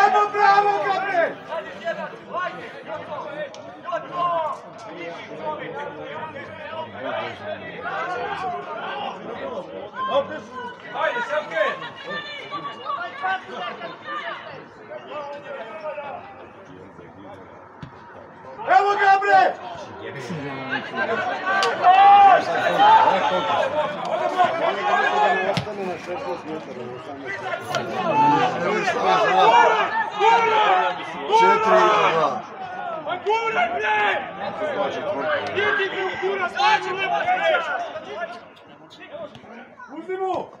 Ajmo bravo ga bre! Ajde, Selke! Evo ga bre! Četiri, dva. Pa guraj, bre! Idi mi u lepo bre! Uzmi mu!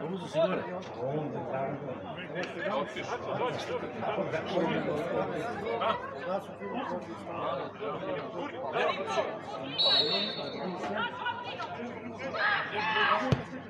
Vamos, senhor. Vamos.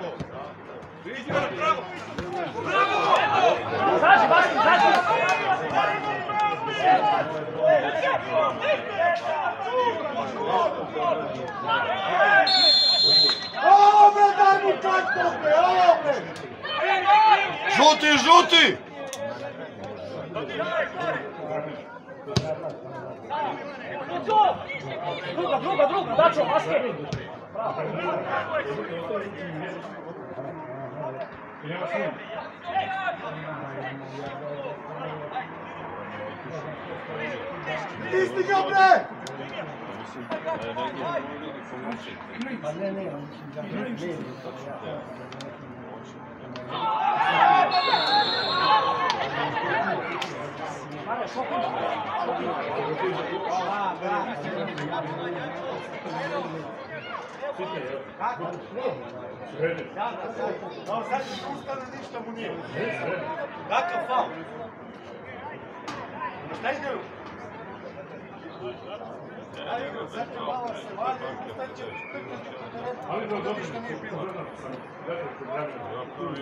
bre, daj mu ovo bre! Žuti, žuti! Druga, druga, druga, daću, maske! Stisni ga bre! No, sad ustane, ništa mu nije. Kakav faul? Šta izdaju? Sad će malo se vadi, sad će Ali da dobro što. Ja prvi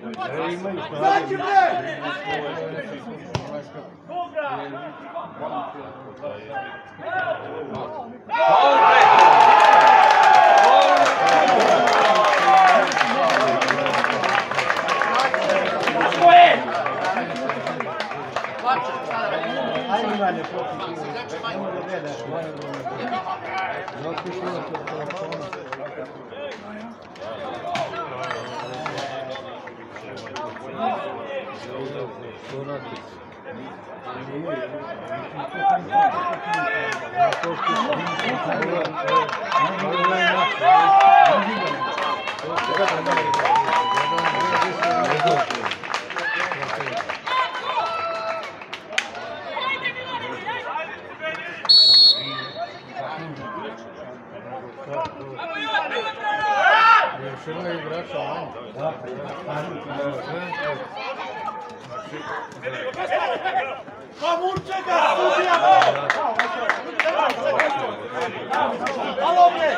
Sam, bre, snažniji. E, imaju Znači, bre! Ajde Ivane, popi ti. Nemo da gledaš, muče ga, sudija! Alo bre!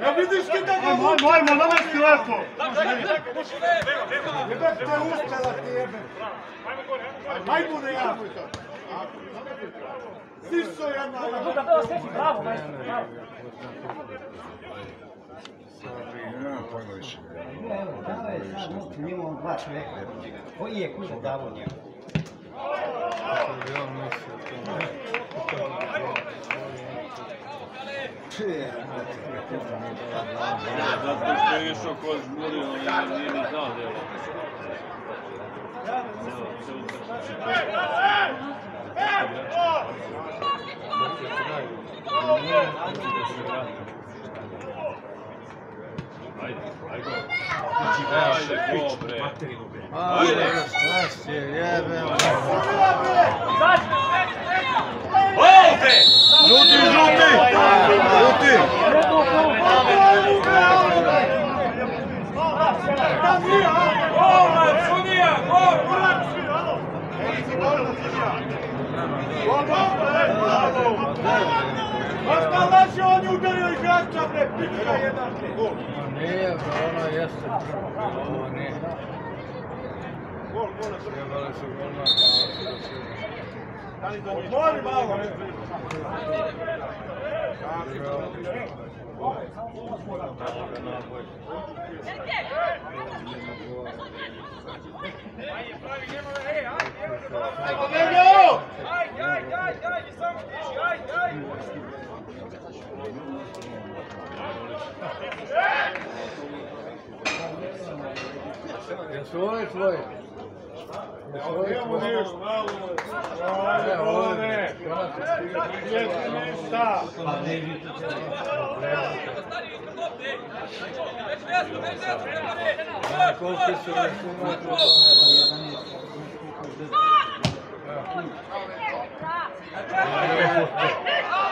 Ja vidiš ti da ga muče? Mojmo, namesti lepo! Jebe te uspela ti jebe! Aj bude ja! Siso jedna! Bravo, bravo. Evo, dao je sad loptu njemu on dva čovjeka. Koji je kuda davo njemu? Zato što je išao ko žmurio, on nije ni znao da je ovo. Ajde, ajde. Ajde go, bre. Ajde, šta si, jebe. Žuti, žuti! Žuti! Tam nije, a? Gol, sudija, gol! Gol, gol, bre! Pa šta laže, on je udario igrača, bre, pička bre, gol. Nije, bro, ono jeste. Ovo nije. Gol, gol, Jebali su malo, bre. Evo, ovi Evo, tvoji? nešto malo. Ajde? Pa bre, pička jedna, bre. Oni bre na trening ovdje bi kad završi trening, bre, oni kažu niču ne poznam. Kad bi to bilo narečeno. Pokaži se na igralištu, nemoj se pokažeš kad piješ. Vidi gdje je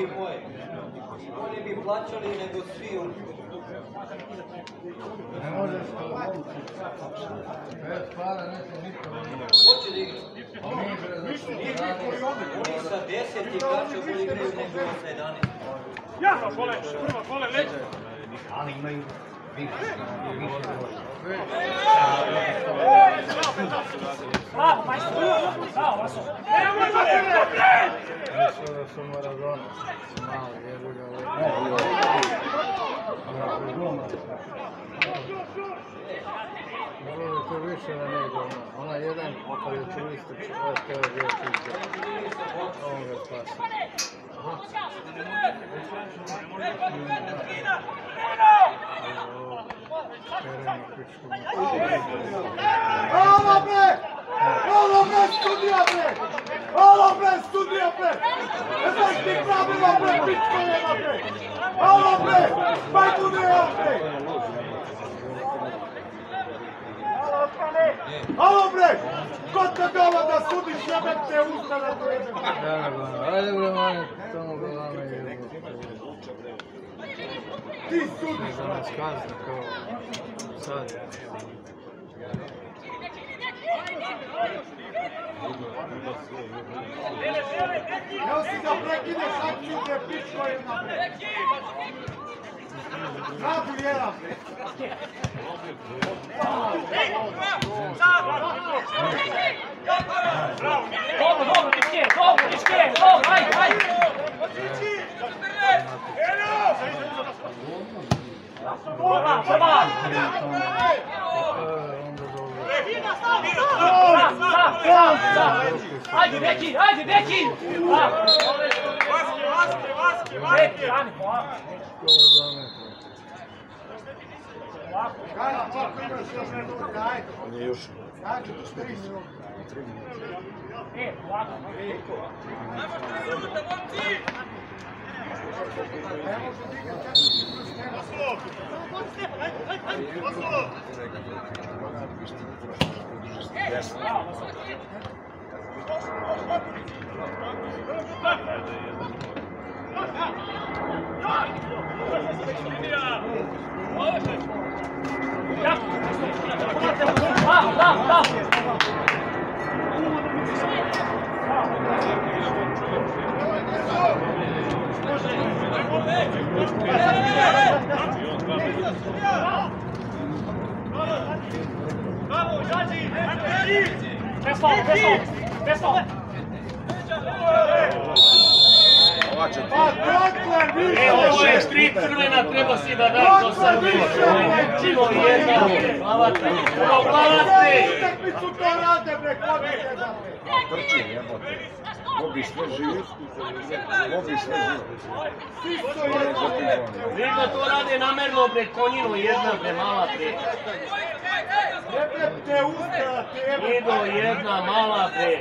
Majke moje, oni bi plaćali nego svi oni. Ne možeš to Bez para neće niko ne Hoće da igra. Oni sa 10 igrača bolje igraju nego sa 11. Ja, vole, prva, vole, leđe. Ali imaju Bravo, majstor! Bravo, Vaso! Mislio da su Maradona. Malo, jedu ga Bilo bi to više na njega. ono. Ona jedan kad je turista, to je bio čista. On ga spasi. Terena pičku. Halo bre! Halo bre, studija bre! Halo bre, studija bre! Znaš ti pravila bre, pičko jedna bre! Halo bre, majku ne ja bre! Halo bre! Ko te dala da sudiš jebem te usta na to jebem? Ajde bre manje, tamo golame jedu. Ti sudiš Za nas kazna kao sad. Jel si da prekineš akciju bre, pičko jedna bre? Radu jedan bre! Dobro, dobro, Diške, dobro, Diške, dobro, ajde, ajde! Prva, prva! Onda dobro. Sam, sam, sam, sam! Ajde, Beki, ajde, Beki! Bravo! Beki, rani, polako. Kaj, koliko imaš još minuta, ajde? On je još Znači, tri minuta. E, polako. Ne može digati. Da, da, da! Pesno, pesno, pesno! Pa dokle više? E, ovo je tri crvena, treba si da daš do Srbije. Čimo jedna, hvala te. Evo, hvala te. Utakmicu to rade, bre, kod je da trči, jebote. Mobi sve živi. Mobi sve živi. Vidno to rade namerno, bre, konjino jedna, bre, mala, bre. Jebem te usta, te jebem. Ido jedna, mala, bre.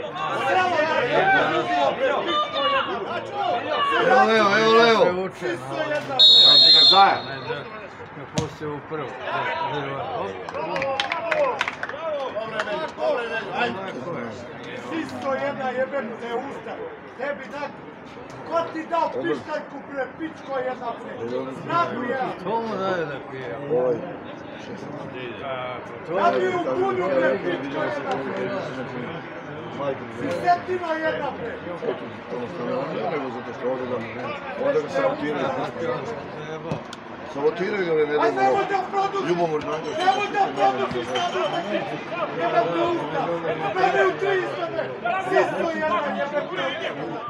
Evo, evo, evo, Se evo. uče, Sisto malo. jedna bre. Ajde ga zajem. Ne, da. Ne pusti Sisto jedna jebem te usta. Tebi da... Ko ti dao pištaljku bre, pičko jedna bre. Znadu ja. To mu daje da pije. Ovaj. Da mi u kulju bre, pičko jedna bre. Majke mi zove. Setina jedna bre. Ono što ne nego zato što ovdje ga sabotiraju. Sabotiraju ga ne ne Produžiš. Ljubomor Nanjović. Nemoj da produžiš na utakmicu. Jebem te usta. Mene u tri istane. Sisto jedna jebem te usta.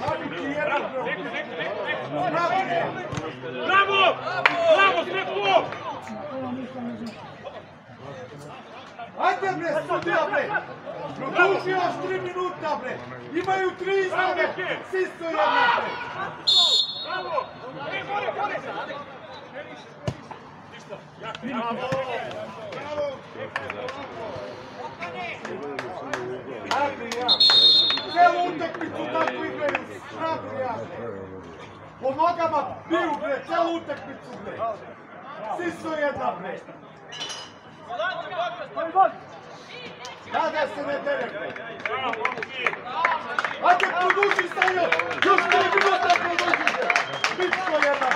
Hadi ti jebem bre. Bravo! Bravo, Sretko! Ajde bre, sudija bre! Produži još tri minuta bre! Imaju tri izmene! Sisto jedna bre! Adrian! Celu utakmicu tako igraju! Adrian! Po nogama biju bre, celu utakmicu bre! Sisto jedna bre! Da, da se ne dere bre! Ajde, produži Sanjo! Još tri minuta produži bre! Pičko jedna!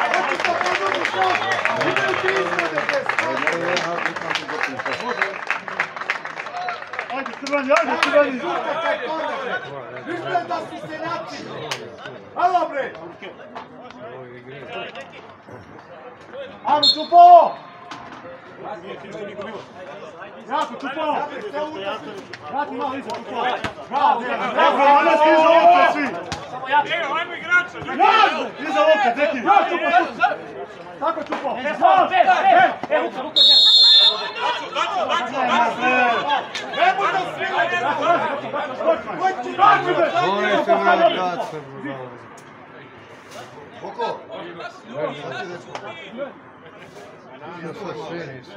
Ajde da produžiš još! Imaju ti izmene bre! Ajde, crvani, ajde, crvani! Žuta kaj bre! Izgleda su se način! Halo bre! Ajmo Čupo! Jako Čupo! Vrati malo iza Čupo! Bravo, bravo, Anas iza lopte svi! Samo ja. Evo, ajmo igrača. Jaz! Iza lopte, Zeki! Ja, Čupo, Čupo! Tako Čupo! E, samo, bez, bez. E, ruka, ruka, njega. Nemoj da sviđa! Hoću daći bre! Morate vratat se, bravo. Koliko? Ja to sve nisu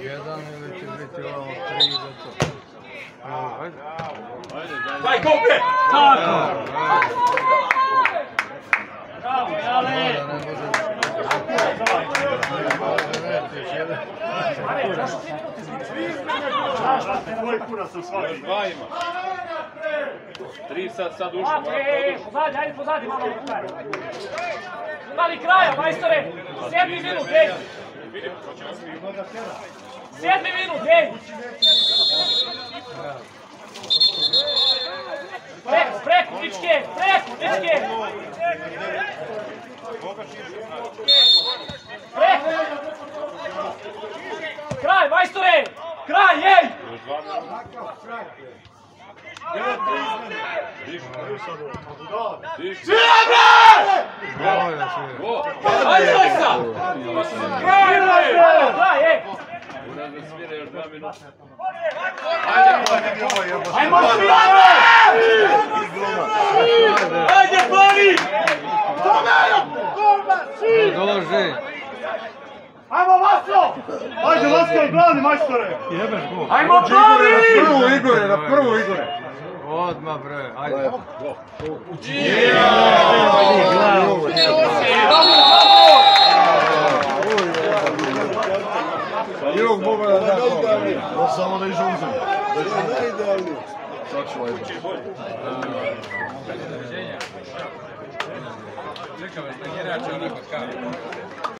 I, jedan ili će biti ovo tri za to. Evo, ajde. Ajde, daj. Daj, go, bre. Tako. Tri sad, sad ušlo. E, e, pozadi, ajde pozadi, malo. Mali kraja, majstore. Sedmi minut, ej. Sedmi minut, ej. Preko, preko, dičke, preko, dičke. Preko. Kraj, majstore. Kraj, ej. Još dva minuta. Diš. Bravo, ja sve. Go! Ajde, Lojsa. Kraj, bre. Kraj, ej. Sad da svira još dva minuta. Ajmo svi, ajde! Ajde, Bani. Dolazi. Ajmo Vaslo! Ajde Vaslo, brani majstore! Jebeš go. Ajmo Bani! Prvu Igore, na prvu Igore. Odmah bre, ajde. Jug mogu da da to. Samo da. Najidealnije. Sad ću ovaj. Čekaj, vas, ne igrače onako kao.